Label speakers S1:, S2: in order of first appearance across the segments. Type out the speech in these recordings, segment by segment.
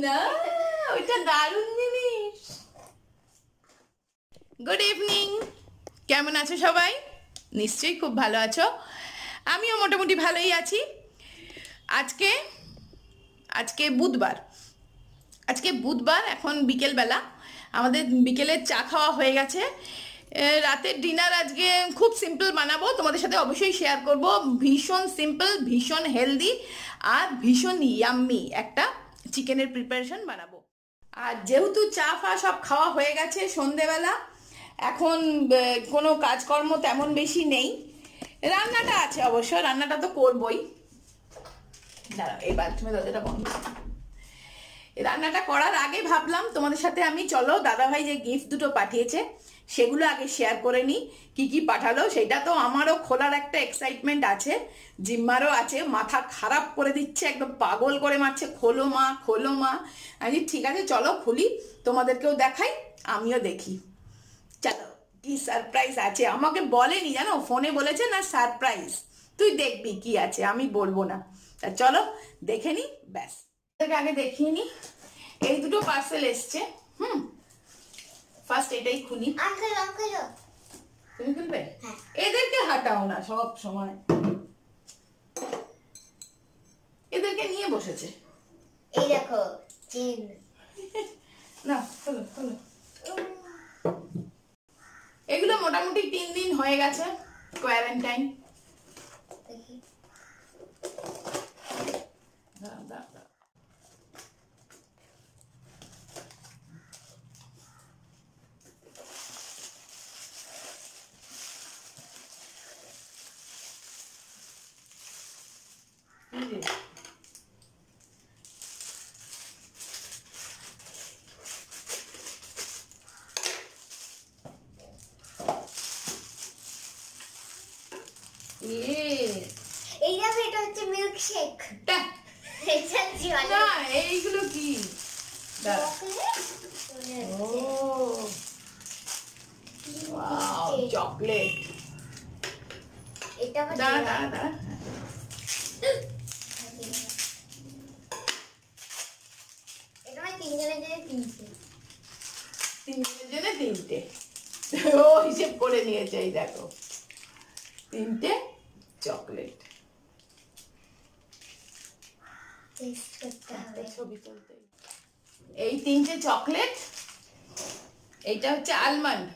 S1: না ওইটা দারুণ জিনিস। গুড ইভিনিং কেমন আছো সবাই? নিশ্চয়ই খুব ভালো আছো। আমিও মোটামুটি ভালোই আছি। আজকে আজকে বুধবার। আজকে বুধবার এখন বিকেলবেলা। আমাদের বিকেলের চা খাওয়া হয়ে গেছে। রাতের ডিনার আজকে খুব সিম্পল বানাবো। তোমাদের সাথে অবশ্যই শেয়ার করব। ভীষণ সিম্পল ভীষণ হেলদি আর ভীষণ ইয়াম্মি একটা চিকেনের প্রিপারেশন বানাবো। আর যেহেতু চা ফা সব খাওয়া হয়ে গেছে সন্ধেবেলা, এখন কোনো কাজকর্ম তেমন বেশি নেই। রান্নাটা আছে অবশ্য, রান্নাটা তো করবই। দাঁড়াও এই বাথরুমে দরজাটা বন্ধ রান্নাটা করার আগে ভাবলাম তোমাদের সাথে আমি, চলো, দাদাভাই যে গিফট দুটো পাঠিয়েছে সেগুলো আগে শেয়ার করে নিই, কি কি পাঠালো সেটা তো আমারও খোলার একটা এক্সাইটমেন্ট আছে। জিম্মারও আছে, মাথা খারাপ করে দিচ্ছে, একদম পাগল করে মারছে, খোলো মা খোলো মা। আমি ঠিক আছে, চলো খুলি, তোমাদেরকেও দেখাই, আমিও দেখি। চলো, কি সারপ্রাইজ আছে? আমাকে বলেনি, জানো? ফোনে বলেছে, না সারপ্রাইজ তুই দেখবি কি আছে, আমি বলব না। তা চলো, দেখে নি ব্যাস। আগে দেখিয়ে নি এই দুটো পার্সেল এসছে, হুম? ফার্স্ট এটাই খুলি।
S2: Uncle uncle.
S1: তুমি খুলবে?
S2: হ্যাঁ।
S1: এদেরকে হাঁটাও না সব সময়। এদেরকে নিয়ে বসেছে।
S2: এই দেখো চিন
S1: না খোলো এগুলো মোটামুটি তিন দিন হয়ে গেছে কোয়ারেন্টাইন
S2: দেখি।
S1: দাঁড়াও, দাঁড়াও, দাঁড়াও। এই যে, এ,
S2: এই দেখো এটা হচ্ছে মিল্ক শেক
S1: টা,
S2: এটা জল
S1: না এইগুলো কি দাঁড়া ও ওয়াও চকলেট
S2: এটা আবার
S1: দাঁড়া
S2: জল।
S1: দাঁড়া দাঁড়া
S2: এটা মানে তিনজনের জন্য তিনটে।
S1: তিনজনের জন্য তিনটে। ও হিসেব করে নিয়েছে এই দেখো। তিনটে চকলেট।
S2: হবে।
S1: ছবি তুলতে। এই তিনটে চকলেট এইটা হচ্ছে আলমন্ড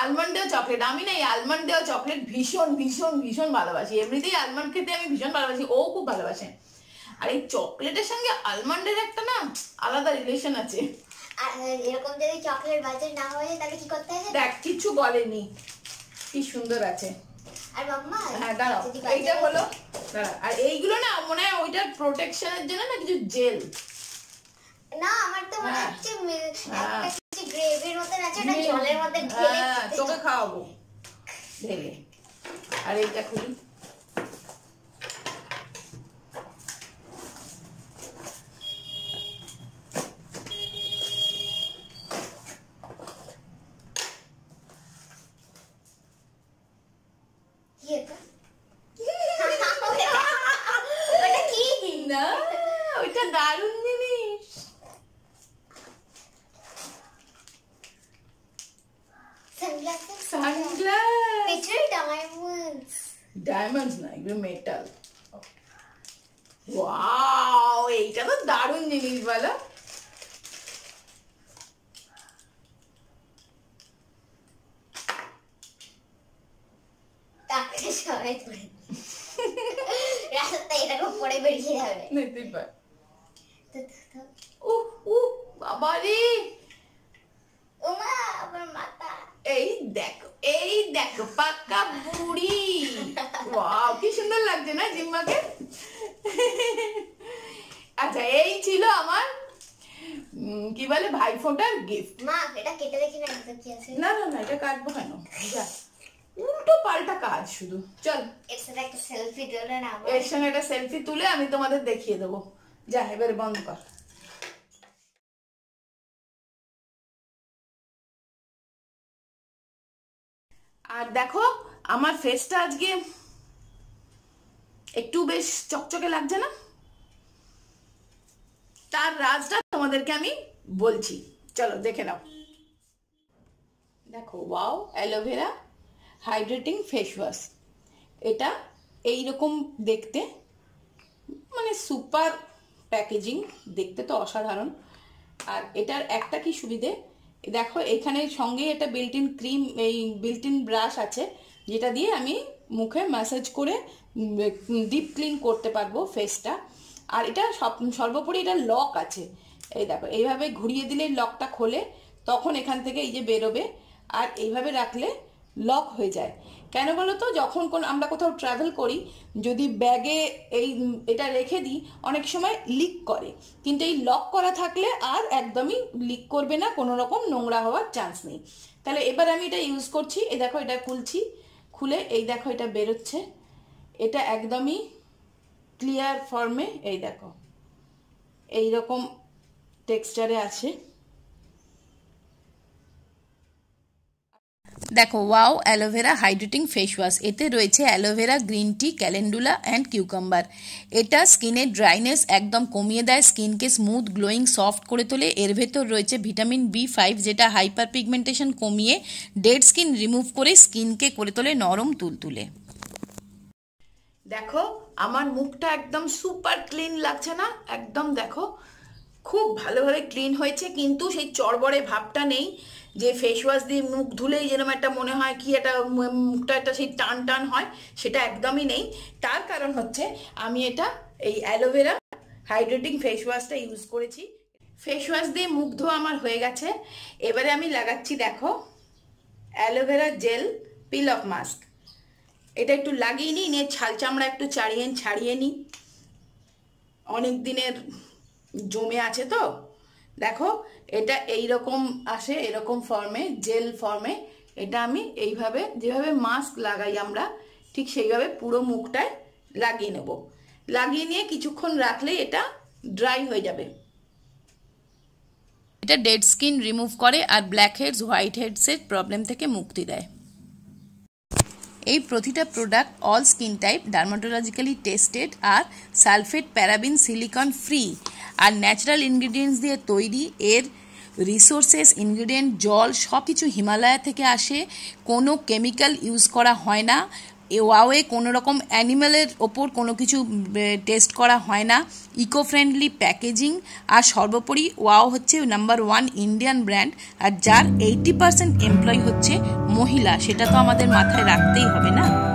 S1: আলমন্ড দেওয়া চকলেট। আমি না এই আলমন্ড দেওয়া চকলেট ভীষণ ভীষণ ভীষণ ভালোবাসি। এমনিতেই আলমন্ড খেতে আমি ভীষণ ভালোবাসি। ও খুব ভালোবাসে। আর এই চকলেটের সঙ্গে আলমন্ডের একটা না আলাদা রিলেশন আছে।
S2: আর এরকম যদি চকলেট বাজার না হয়ে তাহলে কি করতে হবে?
S1: দেখ কিছু বলেনি। কি সুন্দর আছে।
S2: আর মাম্মা
S1: হ্যাঁ দাঁড়াও। এইটা হলো দাঁড়া। আর এইগুলো না মনে হয় ওইটার প্রোটেকশনের জন্য না কিছু জেল
S2: না আমার তো মনে
S1: হ্যাঁ।
S2: হচ্ছে
S1: হ্যাঁ।
S2: একটা কিছু গ্রেভির মতন আছে ওটা জলের মধ্যে ঢেলে
S1: হ্যাঁ, তোকে খাওয়াবো। ঢেলে। আর এইটা খুলি
S2: কি এটা? ওটা কি
S1: না ওইটা দারুণ জিনিস।
S2: সানগ্লাসেস
S1: সানগ্লাস
S2: পেছনে ডায়মন্ডস
S1: ডায়মন্ডস না এগুলো মেটাল ওয়াও এইটা তো দারুণ জিনিস বলো।
S2: সবাই রাস্তায় এরকম পরে বেরিয়ে যাবে।
S1: পার। উহ উহ বাবা রে
S2: ওমা আমার মাথা
S1: এই দেখো এই দেখো পাক্কা বুড়ি। ওয়াও কি সুন্দর লাগছে না জিম্মাকে? আচ্ছা এই ছিল আমার কি বলে ভাইফোঁটার গিফট
S2: মা এটা কেটে দেখি না এটা কি আছে?
S1: না না না এটা কাটবো কেন? যা। উল্টো পাল্টা কাজ শুধু। চল।
S2: এর সাথে একটা সেলফি তুলে না
S1: এর সঙ্গে একটা সেলফি তুলে আমি তোমাদের দেখিয়ে দেবো। যা, এবারে বন্ধ কর। আর দেখো, আমার ফেসটা আজকে একটু বেশ চকচকে লাগছে না? তার রাজটা তোমাদেরকে আমি বলছি। চলো, দেখে নাও। দেখো wow aloe vera hydrating face wash এটা এইরকম দেখতে মানে সুপার প্যাকেজিং, দেখতে তো অসাধারণ। আর এটার একটা কি সুবিধে? দেখো, এখানে সঙ্গে এটা বিল্ট ইন ক্রিম এই বিল্ট ইন ব্রাশ আছে, যেটা দিয়ে আমি মুখে ম্যাসাজ করে ডিপ ক্লিন করতে পারব ফেসটা আর এটা সব, সর্বোপরি এটা লক আছে। এই দেখো, এইভাবে ঘুরিয়ে দিলে লকটা খোলে, তখন এখান থেকে এই যে বেরোবে। আর এইভাবে রাখলে লক হয়ে যায়। কেন বলো তো যখন কোন আমরা কোথাও ট্রাভেল করি, যদি ব্যাগে এই, এটা রেখে দিই, অনেক সময় লিক করে। কিন্তু এই লক করা থাকলে আর একদমই লিক করবে না, কোনো রকম নোংরা হওয়ার চান্স নেই। তাহলে এবার আমি এটা ইউজ করছি, এই দেখো এটা খুলছি, খুলে এই দেখো এটা বেরোচ্ছে। এটা একদমই ক্লিয়ার ফর্মে এই দেখো। এই রকম টেক্সচারে আছে। দেখো wow aloe vera hydrating face wash এতে রয়েছে aloe vera green tea calendula and cucumber এটা স্কিনের ড্রাইনেস একদম কমিয়ে দেয়, স্কিনকে স্মুথ গ্লোয়িং সফট করে তোলে। এর ভেতর রয়েছে ভিটামিন বি ফাইভ যেটা হাইপার পিগমেন্টেশন কমিয়ে ডেড স্কিন রিমুভ করে স্কিনকে করে তোলে, নরম তুলতুলে। দেখো, আমার মুখটা একদম সুপার ক্লিন লাগছে না? একদম দেখো খুব ভালোভাবে ক্লিন হয়েছে, কিন্তু সেই চড়বড়ে ভাবটা নেই যে ফেস ওয়াশ দিয়ে মুখ ধুলেই যেরকম একটা মনে হয় কি একটা মুখটা একটা সেই টান টান হয়, সেটা একদমই নেই। তার কারণ হচ্ছে আমি এটা এই অ্যালোভেরা হাইড্রেটিং ফেস ওয়াশটা ইউজ করেছি। ফেস ওয়াশ দিয়ে মুখ ধোয়া আমার হয়ে গেছে। এবারে আমি লাগাচ্ছি, দেখো, aloe vera gel peel off mask. এটা একটু লাগিয়ে নিই, নিয়ে ছাল চামড়া একটু ছাড়িয়ে ছাড়িয়ে নিই। অনেক দিনের জমে আছে তো? দেখো, এটা এই রকম আসে, এরকম ফর্মে জেল ফর্মে এটা আমি এইভাবে, যেভাবে মাস্ক লাগাই আমরা, ঠিক সেইভাবে পুরো মুখটায় লাগিয়ে নেব। লাগিয়ে নিয়ে কিছুক্ষণ রাখলেই এটা ড্রাই হয়ে যাবে। এটা ডেড স্কিন রিমুভ করে আর ব্ল্যাক হেডস হোয়াইট হেডসের প্রবলেম থেকে মুক্তি দেয়। এই প্রতিটা product all skin type dermatologically tested আর সালফেট প্যারাবিন সিলিকন ফ্রি আর ন্যাচারাল ইনগ্রিডিয়েন্টস দিয়ে তৈরি। এর রিসোর্সেস ইনগ্রিডিয়েন্ট জল সব কিছু হিমালয়া থেকে আসে। কোনো কেমিক্যাল ইউজ করা হয় না। ওয়াওয়ে কোনো রকম অ্যানিম্যালের ওপর কোনো কিছু টেস্ট করা হয় না। Eco friendly packaging. আর সর্বোপরি ওয়াও হচ্ছে নাম্বার ওয়ান ইন্ডিয়ান ব্র্যান্ড। আর যার এইটি পার্সেন্ট এমপ্লয়ি হচ্ছে মহিলা। সেটা তো আমাদের মাথায় রাখতেই হবে না?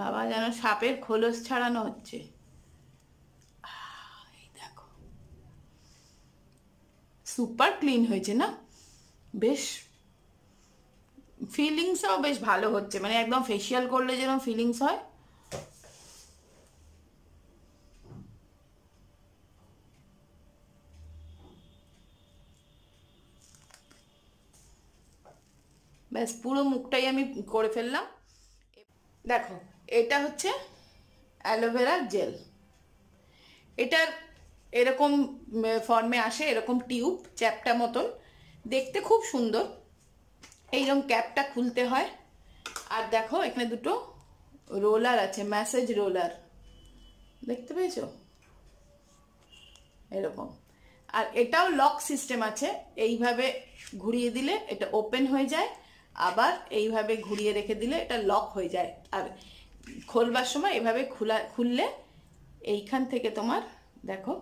S1: বাবা, যেন সাপের খোলস ছাড়ানো হচ্ছে। দেখো। সুপার ক্লিন হয়েছে না? বেশ ফিলিংসও বেশ ভালো হচ্ছে মানে একদম ফেসিয়াল করলে যেরকম ফিলিংস হয়। ব্যাস, পুরো মুখটাই আমি করে ফেললাম। দেখো এটা হচ্ছে অ্যালোভেরার জেল। এটার এরকম ফর্মে আসে এরকম টিউব, চ্যাপটা মতন। দেখতে খুব সুন্দর। এইরকম ক্যাপটা খুলতে হয়। আর দেখো, এখানে দুটো রোলার আছে, ম্যাসেজ রোলার। দেখতে পেয়েছ? এরকম। আর এটাও লক সিস্টেম আছে। এইভাবে ঘুরিয়ে দিলে এটা ওপেন হয়ে যায়। আবার এইভাবে ঘুরিয়ে রেখে দিলে এটা লক হয়ে যায়। আর খোলবার সময় এভাবে খোলা, খুললে এইখান থেকে তোমার, দেখো,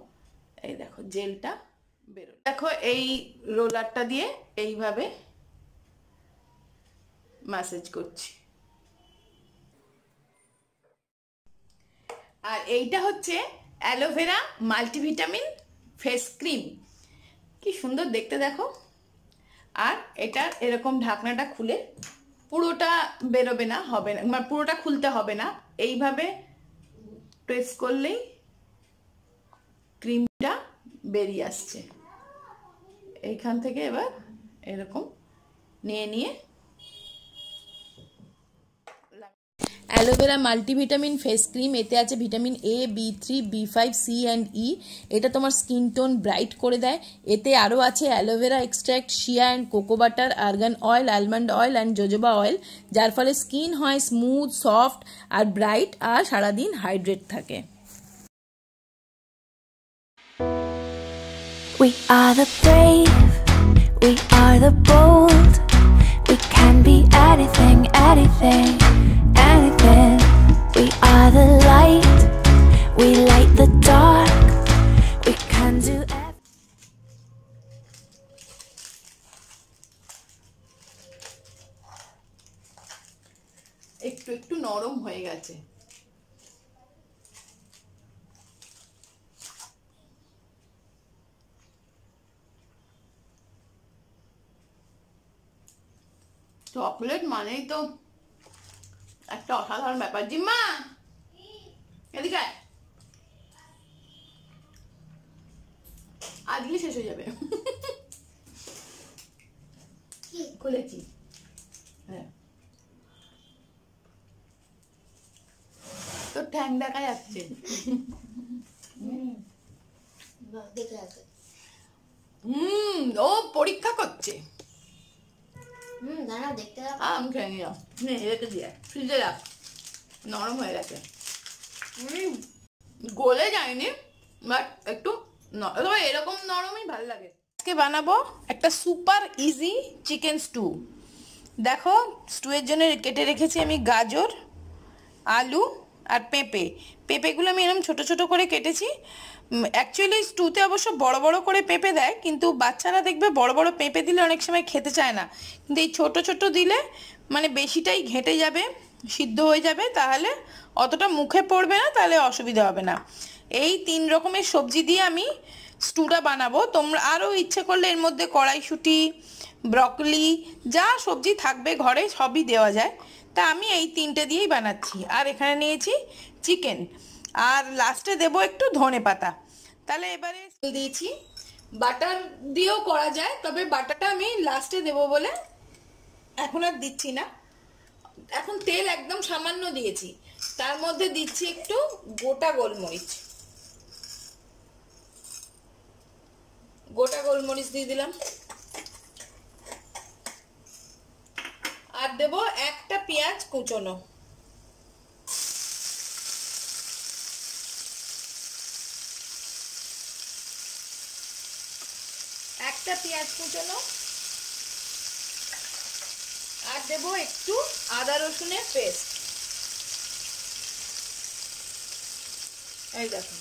S1: এই দেখো, জেলটা বেরো দেখো, এই রোলারটা দিয়ে এইভাবে ম্যাসেজ করছি। আর এইটা হচ্ছে অ্যালোভেরা মাল্টিভিটামিন ফেস ক্রিম। কি সুন্দর দেখতে দেখো। আর এটা এরকম ঢাকনাটা খুলে পুরোটা বেরোবে না, হবে না মানে পুরোটা খুলতে হবে না। এইভাবে প্রেস করলেই ক্রিমটা বেরিয়ে আসছে। এইখান থেকে এবার এরকম নিয়ে নিয়ে
S3: অ্যালোভেরা মাল্টিভিটামিন ফেস ক্রিম এতে আছে vitamin A B three B five C and E এটা তোমার স্কিন টোন ব্রাইট করে দেয় এতে আরও আছে aloe vera extract shea and cocoa butter argan oil almond oil and jojoba oil যার ফলে স্কিন হয় স্মুথ সফট আর ব্রাইট আর সারাদিন হাইড্রেট থাকে
S4: We are the brave, we are the bold. We can be anything, anything, anything. We are the light, we light the dark. We can do everything.
S1: একটু একটু নরম হয়ে গেছে চকলেট মানেই তো একটা অসাধারণ ব্যাপার। জিম্মা! এদিকে আজকে শেষ হয়ে যাবে। খুলেছি। হ্যাঁ। তোর ঠ্যাং দেখা যাচ্ছে। হুম ও পরীক্ষা করছে।
S2: হুম দাঁড়াও দেখতে রাখো
S1: আম খেয়ে নিও নে রেখে দিয়ে ফ্রিজে রাখ। নরম হয়ে গেছে।
S2: হুম।
S1: গলে যায়নি বাট একটু তবে এরকম নরমই ভালো লাগে। আজকে বানাবো একটা সুপার ইজি চিকেন স্টু দেখো স্টুয়ের জন্য কেটে রেখেছি আমি গাজর আলু আর পেঁপে। পেঁপেগুলো আমি এরকম ছোট ছোট করে কেটেছি। অ্যাকচুয়ালি স্টুতে অবশ্য বড় বড় করে পেঁপে দেয়, কিন্তু বাচ্চারা দেখবে বড় বড় পেঁপে দিলে অনেক সময় খেতে চায় না। কিন্তু এই ছোট ছোট দিলে মানে বেশিটাই ঘেঁটে যাবে, সিদ্ধ হয়ে যাবে, তাহলে অতটা মুখে পড়বে না, তাহলে অসুবিধা হবে না। এই তিন রকমের সবজি দিয়ে আমি স্টুটা বানাবো। তোমরা আরও ইচ্ছে করলে এর মধ্যে কড়াইশুঁটি ব্রকলি যা সবজি থাকবে ঘরে সবই দেওয়া যায়। তা আমি এই তিনটে দিয়েই বানাচ্ছি। আর এখানে নিয়েছি চিকেন। আর লাস্টে দেবো একটু ধনে পাতা। তাহলে এবারে দিয়েছি। বাটার দিয়েও করা যায়, তবে বাটারটা আমি লাস্টে দেবো বলে এখন আর দিচ্ছি না। এখন তেল একদম সামান্য দিয়েছি। তার মধ্যে দিচ্ছি একটু গোটা গোলমরিচ। গোটা গোলমরিচ দিয়ে দিলাম। আর দেব একটা পেঁয়াজ কুচোনো। একটা পেঁয়াজ কুচোনো। আর দেব একটু আদা রসুনের পেস্ট। এই দেখুন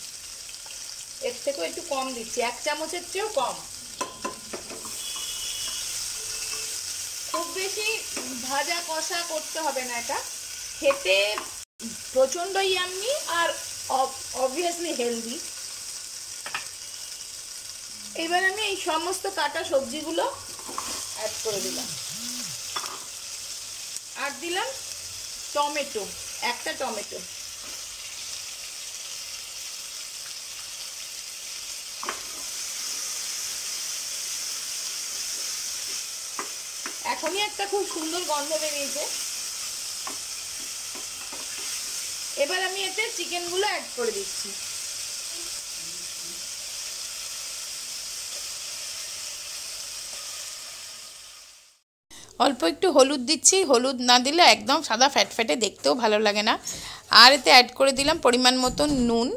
S1: এর থেকেও একটু কম দিচ্ছি, এক চামচের চেয়েও কম। খুব বেশি ভাজা কষা করতে হবে না এটা। খেতে প্রচণ্ড ইয়াম্মি আর অবভিয়াসলি হেলদি এবার আমি এই সমস্ত কাটা সবজিগুলো অ্যাড করে দিলাম। আর দিলাম টমেটো, একটা টমেটো। এখনই একটা খুব সুন্দর গন্ধ বেরিয়েছে। এবার আমি এতে চিকেনগুলো অ্যাড করে দিচ্ছি। অল্প একটু হলুদ দিচ্ছি। হলুদ না দিলে একদম সাদা ফ্যাট ফ্যাটে দেখতেও ভালো লাগে না। আর এতে অ্যাড করে দিলাম পরিমাণ মতো নুন,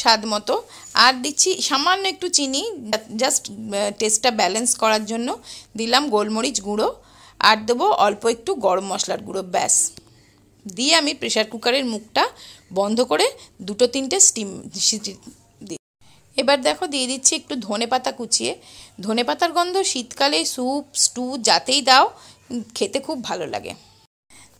S1: স্বাদ মতো। আর দিচ্ছি সামান্য একটু চিনি জাস্ট টেস্টটা ব্যালেন্স করার জন্য। দিলাম গোলমরিচ গুঁড়ো। আর দেবো অল্প একটু গরম মশলার গুঁড়ো, ব্যাস। দিয়ে আমি প্রেশার কুকারের মুখটা বন্ধ করে দুটো তিনটে স্টিম সিটি দিই এবার দেখো দিয়ে দিচ্ছি একটু ধনে পাতা কুচিয়ে। ধনে পাতার গন্ধ শীতকালে স্যুপ স্টু যাতেই দাও, খেতে খুব ভালো লাগে।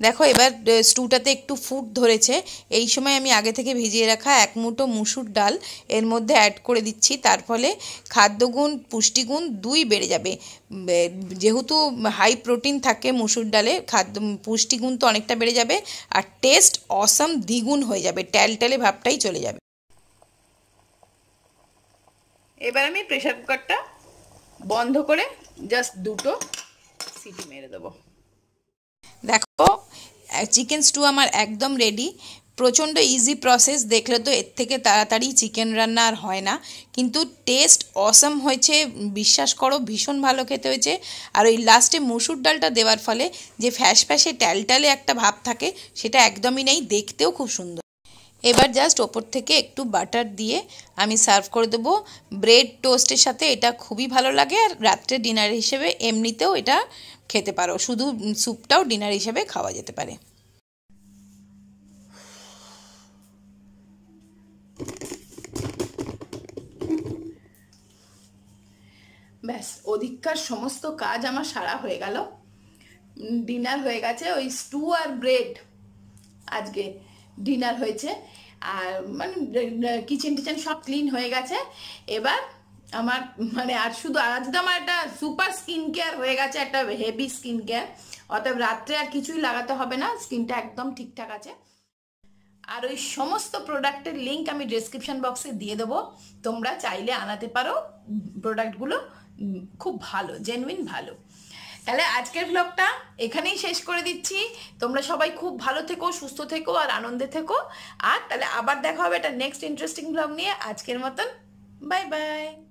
S3: দেখো, এবার স্টুটাতে একটু ফুট ধরেছে। এই সময় আমি আগে থেকে ভিজিয়ে রাখা এক মুঠো মুসুর ডাল এর মধ্যে অ্যাড করে দিচ্ছি। তার ফলে খাদ্যগুণ, পুষ্টিগুণ দুই বেড়ে যাবে। যেহেতু হাই প্রোটিন থাকে মুসুর ডালে, খাদ্য পুষ্টিগুণ তো অনেকটা বেড়ে যাবে আর টেস্ট অসাম দ্বিগুণ হয়ে যাবে। ট্যালট্যালে ভাবটাই চলে যাবে।
S1: এবার আমি প্রেশার কুকারটা বন্ধ করে জাস্ট দুটো সিটি মেরে দেবো।
S3: দেখো চিকেন স্টু আমার একদম রেডি প্রচণ্ড ইজি প্রসেস দেখলে তো এর থেকে তাড়াতাড়ি চিকেন রান্না আর হয় না। কিন্তু টেস্ট অসম হয়েছে, বিশ্বাস করো, ভীষণ ভালো খেতে হয়েছে। আর ওই লাস্টে মুসুর ডালটা দেওয়ার ফলে যে ফ্যাস ফ্যাসে ট্যালটালে একটা ভাব থাকে, সেটা একদমই নেই, দেখতেও খুব সুন্দর। এবার জাস্ট ওপর থেকে একটু বাটার দিয়ে আমি সার্ভ করে দেবো। ব্রেড টোস্টের সাথে এটা খুবই ভালো লাগে, আর রাত্রে ডিনার হিসেবে এমনিতেও এটা খেতে পারো। শুধু স্যুপটাও ডিনার হিসেবে খাওয়া যেতে পারে।
S1: ব্যাস, অধিককার সমস্ত কাজ আমার সারা হয়ে গেল। ডিনার হয়ে গেছে, ওই স্টু আর ব্রেড আজকে ডিনার হয়েছে। আর মানে কিচেন টিচেন সব ক্লিন হয়ে গেছে। এবার আমার মানে আর শুধু আজ তো আমার একটা সুপার স্কিন কেয়ার হয়ে গেছে, একটা হেভি স্কিন কেয়ার অতএব রাত্রে আর কিছুই লাগাতে হবে না স্কিনটা একদম ঠিকঠাক আছে। আর ওই সমস্ত প্রোডাক্টের লিঙ্ক আমি ডেসক্রিপশন বক্সে দিয়ে দেবো। তোমরা চাইলে আনাতে পারো প্রোডাক্টগুলো খুব ভালো জেনুইন ভালো। তাহলে আজকের ব্লগটা এখানেই শেষ করে দিচ্ছি। তোমরা সবাই খুব ভালো থেকো, সুস্থ থেকো আর আনন্দে থেকো। আর তাহলে আবার দেখা হবে এটা নেক্সট ইন্টারেস্টিং ব্লগ নিয়ে। আজকের মতন বাই বাই